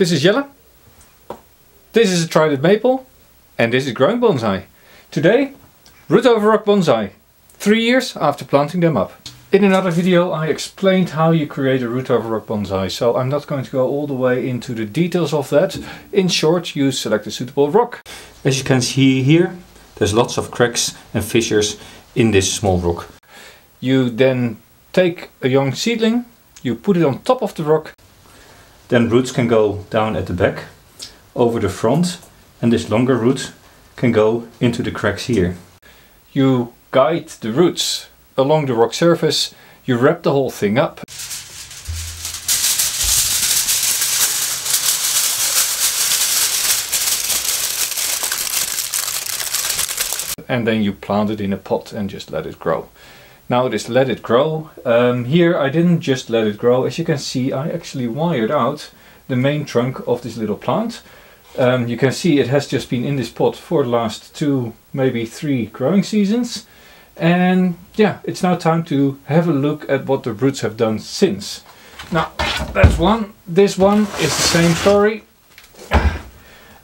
This is Jelle. This is a trident maple. And this is growing bonsai. Today, root over rock bonsai. Three years after planting them up. In another video I explained how you create a root over rock bonsai, so I'm not going to go all the way into the details of that. In short, you select a suitable rock. As you can see here, there's lots of cracks and fissures in this small rock. You then take a young seedling, you put it on top of the rock, then roots can go down at the back, over the front, and this longer root can go into the cracks here. You guide the roots along the rock surface, you wrap the whole thing up. And then you plant it in a pot and just let it grow. Now this let it grow. Um, here I didn't just let it grow. As you can see I actually wired out the main trunk of this little plant. Um, you can see it has just been in this pot for the last two, maybe three growing seasons. And yeah, it's now time to have a look at what the roots have done since. Now, that's one. This one is the same story.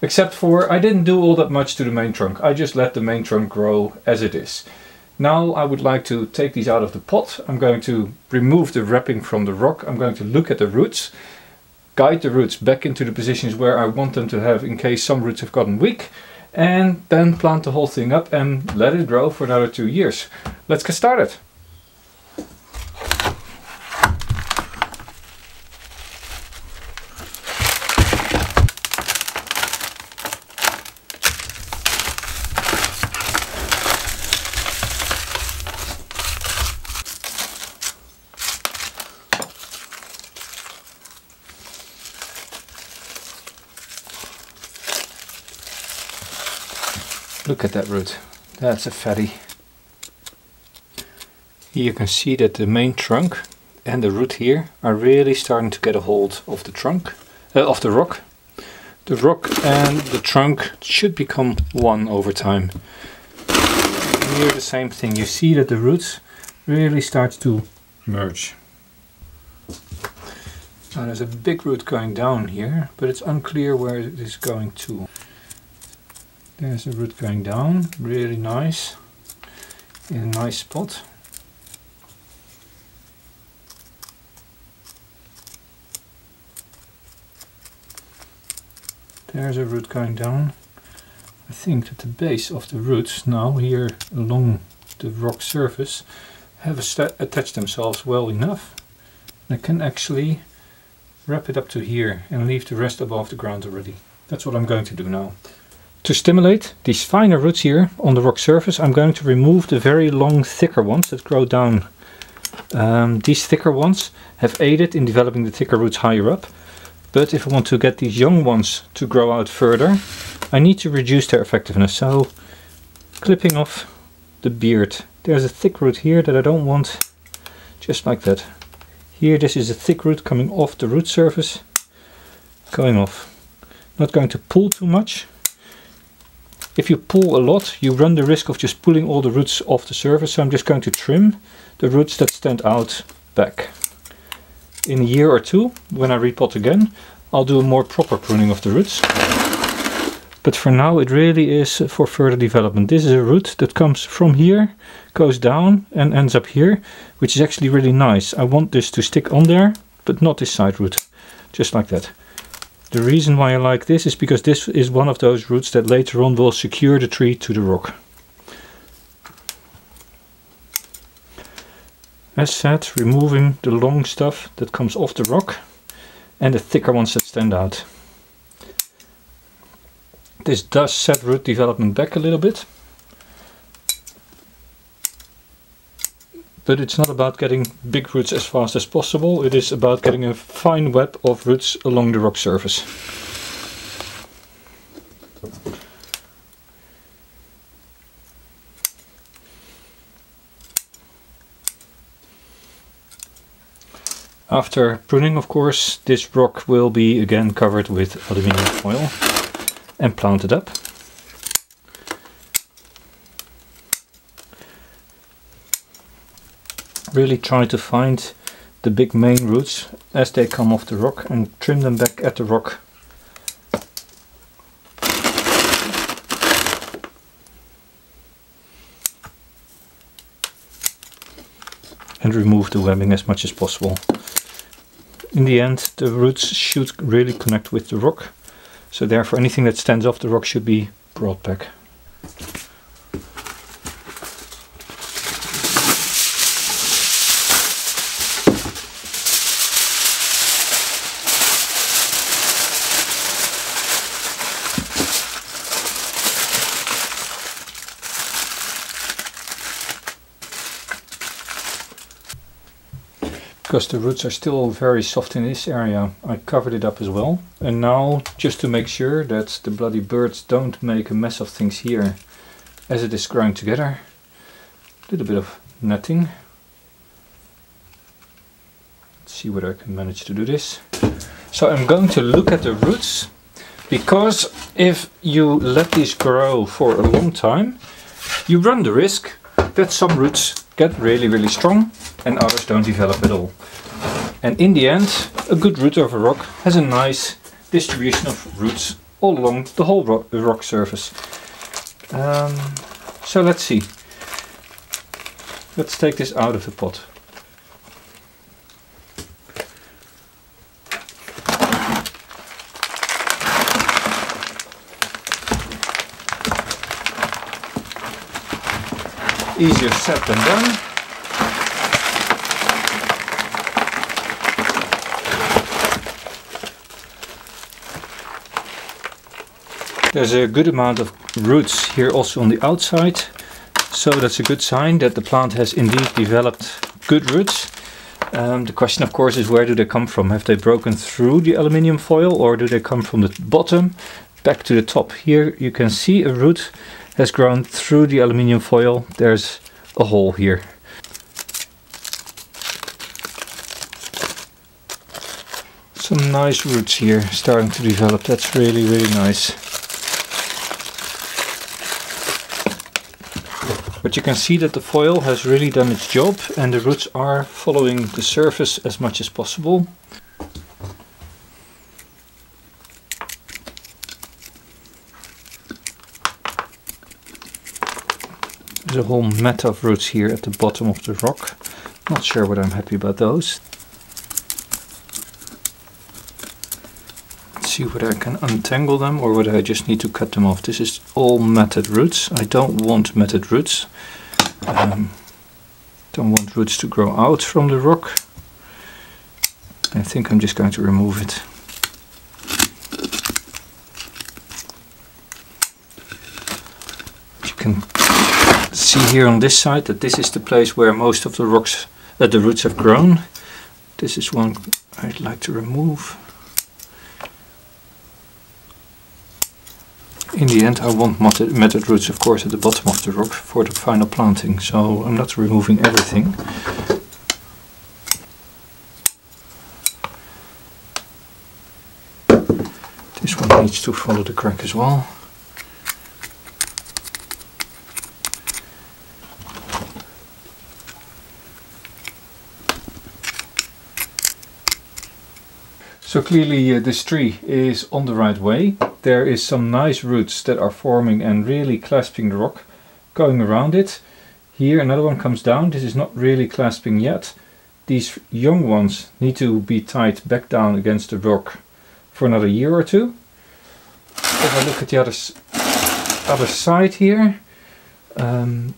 Except for I didn't do all that much to the main trunk. I just let the main trunk grow as it is. Now I would like to take these out of the pot. I'm going to remove the wrapping from the rock. I'm going to look at the roots guide the roots back into the positions where I want them to have in case some roots have gotten weak and then plant the whole thing up and let it grow for another two years. Let's get started. Look at that root. That's a fatty. You can see that the main trunk and the root here are really starting to get a hold of the trunk, uh, of the rock. The rock and the trunk should become one over time. Here the same thing. You see that the roots really start to merge. Now there's a big root going down here, but it's unclear where it is going to. There's a root going down, really nice, in a nice spot. There's a root going down. I think that the base of the roots now here along the rock surface have attached themselves well enough. I can actually wrap it up to here and leave the rest above the ground already. That's what I'm going to do now. To stimulate these finer roots here on the rock surface, I'm going to remove the very long, thicker ones that grow down. Um, these thicker ones have aided in developing the thicker roots higher up. But if I want to get these young ones to grow out further, I need to reduce their effectiveness. So, clipping off the beard. There's a thick root here that I don't want, just like that. Here, this is a thick root coming off the root surface, going off. Not going to pull too much, if you pull a lot, you run the risk of just pulling all the roots off the surface. So I'm just going to trim the roots that stand out back. In a year or two, when I repot again, I'll do a more proper pruning of the roots. But for now it really is for further development. This is a root that comes from here, goes down and ends up here, which is actually really nice. I want this to stick on there, but not this side root, just like that. The reason why I like this is because this is one of those roots that later on will secure the tree to the rock. As said, removing the long stuff that comes off the rock and the thicker ones that stand out. This does set root development back a little bit. But it's not about getting big roots as fast as possible, it is about getting a fine web of roots along the rock surface. After pruning, of course, this rock will be again covered with aluminium foil and planted up. really try to find the big main roots as they come off the rock and trim them back at the rock. And remove the webbing as much as possible. In the end the roots should really connect with the rock so therefore anything that stands off the rock should be brought back. Because the roots are still very soft in this area I covered it up as well. And now just to make sure that the bloody birds don't make a mess of things here as it is growing together a little bit of netting. Let's see whether I can manage to do this. So I'm going to look at the roots because if you let these grow for a long time you run the risk that some roots get really really strong and others don't develop at all. And in the end, a good root over rock has a nice distribution of roots all along the whole rock, rock surface. Um, so let's see. Let's take this out of the pot. Easier said than done. There's a good amount of roots here also on the outside. So that's a good sign that the plant has indeed developed good roots. Um, the question of course is where do they come from? Have they broken through the aluminium foil or do they come from the bottom back to the top? Here you can see a root has grown through the aluminium foil. There's a hole here. Some nice roots here starting to develop. That's really, really nice. But you can see that the foil has really done its job and the roots are following the surface as much as possible. There's a whole mat of roots here at the bottom of the rock. Not sure what I'm happy about those. See whether I can untangle them or whether I just need to cut them off. This is all matted roots. I don't want matted roots. Um, don't want roots to grow out from the rock. I think I'm just going to remove it. You can see here on this side that this is the place where most of the rocks, uh, the roots have grown. This is one I'd like to remove. In the end I want matted roots of course at the bottom of the rock for the final planting. So I'm not removing everything. This one needs to follow the crack as well. So clearly uh, this tree is on the right way. There is some nice roots that are forming and really clasping the rock going around it. Here another one comes down. This is not really clasping yet. These young ones need to be tied back down against the rock for another year or two. If I look at the other, other side here, um,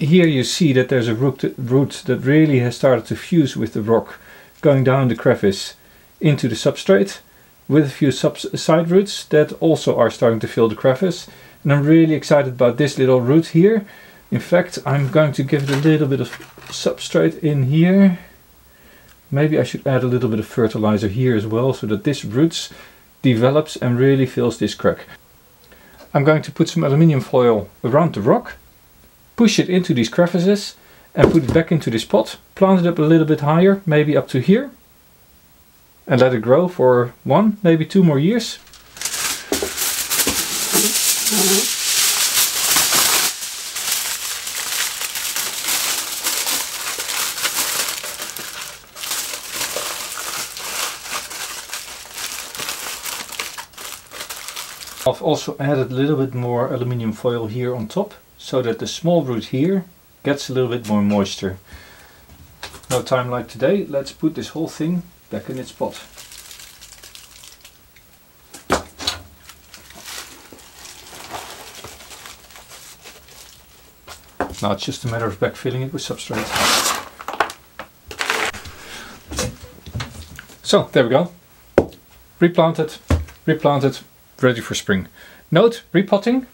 here you see that there's a root, root that really has started to fuse with the rock going down the crevice into the substrate with a few side roots that also are starting to fill the crevice. And I'm really excited about this little root here. In fact, I'm going to give it a little bit of substrate in here. Maybe I should add a little bit of fertilizer here as well so that this roots develops and really fills this crack. I'm going to put some aluminium foil around the rock, push it into these crevices and put it back into this pot, plant it up a little bit higher, maybe up to here and let it grow for one, maybe two more years. I've also added a little bit more aluminium foil here on top so that the small root here gets a little bit more moisture. No time like today, let's put this whole thing back in its pot. Now it's just a matter of backfilling it with substrate. So there we go. Replanted, replanted, ready for spring. Note, repotting.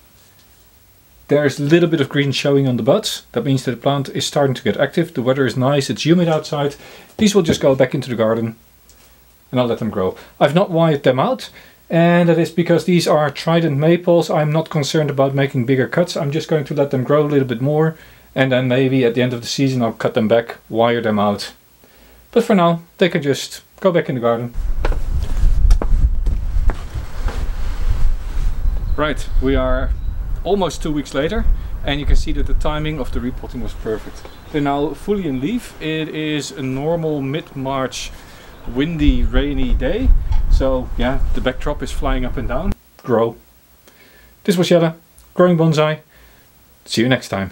There's a little bit of green showing on the buds. That means that the plant is starting to get active. The weather is nice, it's humid outside. These will just go back into the garden and I'll let them grow. I've not wired them out and that is because these are trident maples. I'm not concerned about making bigger cuts. I'm just going to let them grow a little bit more and then maybe at the end of the season I'll cut them back, wire them out. But for now, they can just go back in the garden. Right, we are almost two weeks later and you can see that the timing of the repotting was perfect. They're now fully in leaf. It is a normal mid-March windy, rainy day so yeah, the backdrop is flying up and down. Grow. This was Jelle, growing bonsai. See you next time.